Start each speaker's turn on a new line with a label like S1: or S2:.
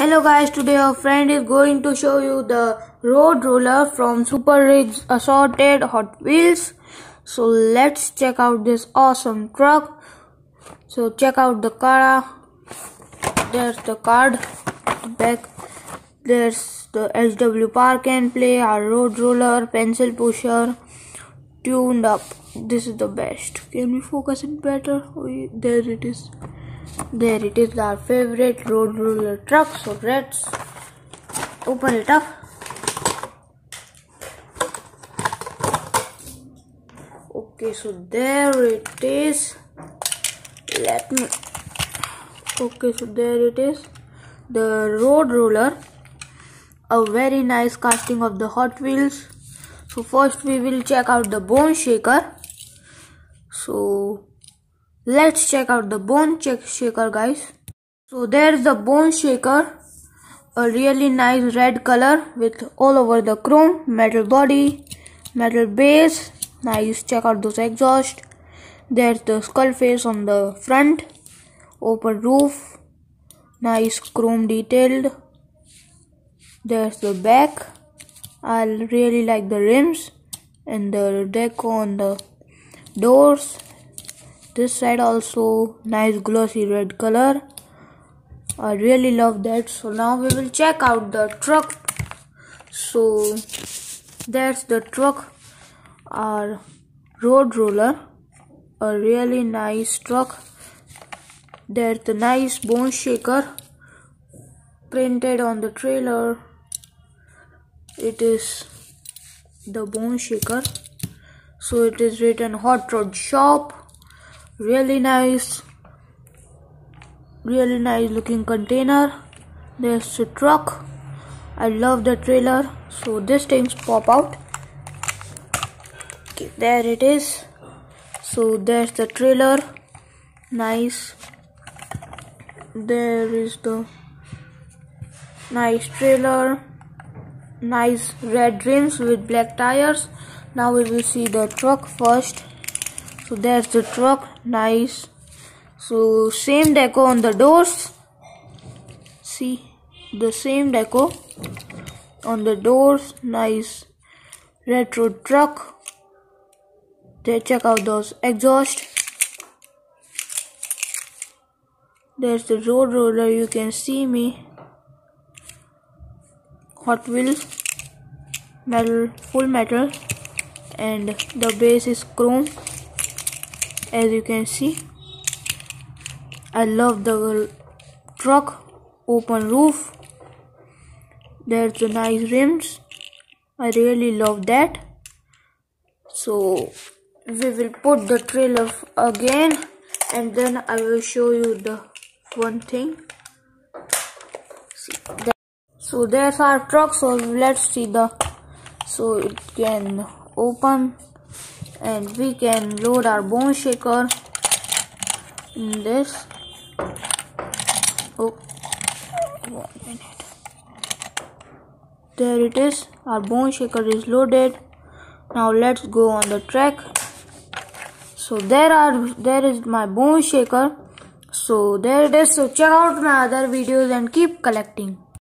S1: Hello guys, today our friend is going to show you the road roller from Super Rigs Assorted Hot Wheels. So let's check out this awesome truck. So check out the car. There's the card back. There's the HW Park and Play, our road roller, pencil pusher, tuned up. This is the best. Can we focus it better? Oh, there it is. There it is our favorite road roller truck. So let's open it up. Okay, so there it is. Let me. Okay, so there it is. The road roller. A very nice casting of the Hot Wheels. So first we will check out the bone shaker. So Let's check out the bone check shaker guys. So there's the bone shaker. A really nice red color with all over the chrome, metal body, metal base. Nice check out those exhaust. There's the skull face on the front. Open roof. Nice chrome detailed. There's the back. I really like the rims and the deco on the doors this side also nice glossy red color. I really love that. So now we will check out the truck. So that's the truck. Our road roller. A really nice truck. There's the nice bone shaker printed on the trailer. It is the bone shaker. So it is written hot rod shop really nice really nice looking container. There's a truck. I love the trailer. So these things pop out. Okay, there it is. So there's the trailer. Nice. There is the nice trailer. Nice red rims with black tires. Now we will see the truck first so there's the truck. Nice. So same deco on the doors. See the same deco on the doors. Nice. Retro truck. They check out those exhaust. There's the road roller. You can see me. Hot wheels metal full metal and the base is chrome as you can see I love the truck open roof. There's the nice rims. I really love that. So we will put the trailer again and then I will show you the one thing. So there's our truck so let's see the so it can open and we can load our bone shaker in this. Oh one minute. There it is. Our bone shaker is loaded. Now let's go on the track. So there are there is my bone shaker. So there it is. So check out my other videos and keep collecting